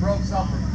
broke something.